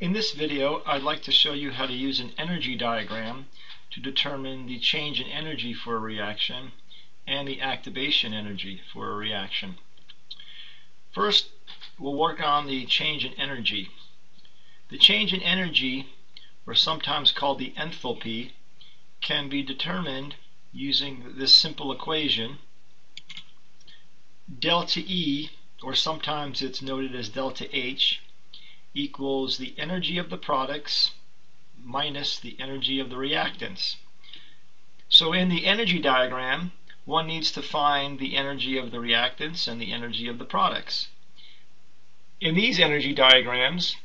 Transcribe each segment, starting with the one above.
In this video, I'd like to show you how to use an energy diagram to determine the change in energy for a reaction and the activation energy for a reaction. First, we'll work on the change in energy. The change in energy, or sometimes called the enthalpy, can be determined using this simple equation. Delta E, or sometimes it's noted as delta H, equals the energy of the products minus the energy of the reactants. So in the energy diagram, one needs to find the energy of the reactants and the energy of the products. In these energy diagrams,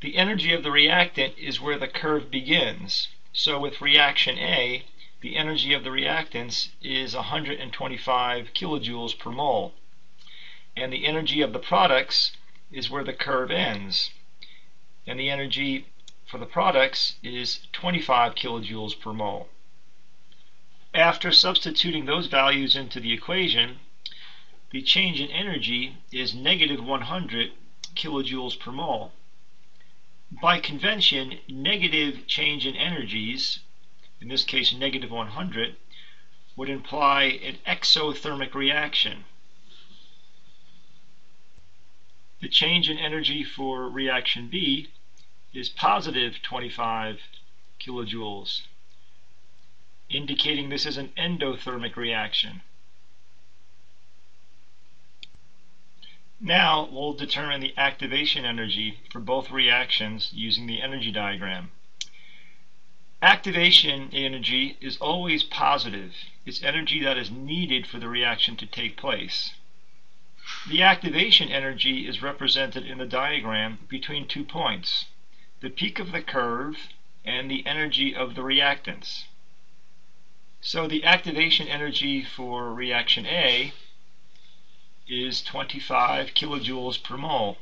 the energy of the reactant is where the curve begins. So with reaction A, the energy of the reactants is 125 kilojoules per mole. And the energy of the products is where the curve ends. And the energy for the products is 25 kilojoules per mole. After substituting those values into the equation, the change in energy is negative 100 kilojoules per mole. By convention, negative change in energies, in this case negative 100, would imply an exothermic reaction. The change in energy for reaction B is positive 25 kilojoules indicating this is an endothermic reaction. Now we'll determine the activation energy for both reactions using the energy diagram. Activation energy is always positive. It's energy that is needed for the reaction to take place. The activation energy is represented in the diagram between two points, the peak of the curve and the energy of the reactants. So the activation energy for reaction A is 25 kilojoules per mole.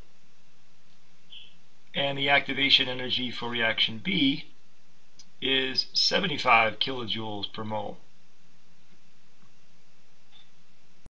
And the activation energy for reaction B is 75 kilojoules per mole.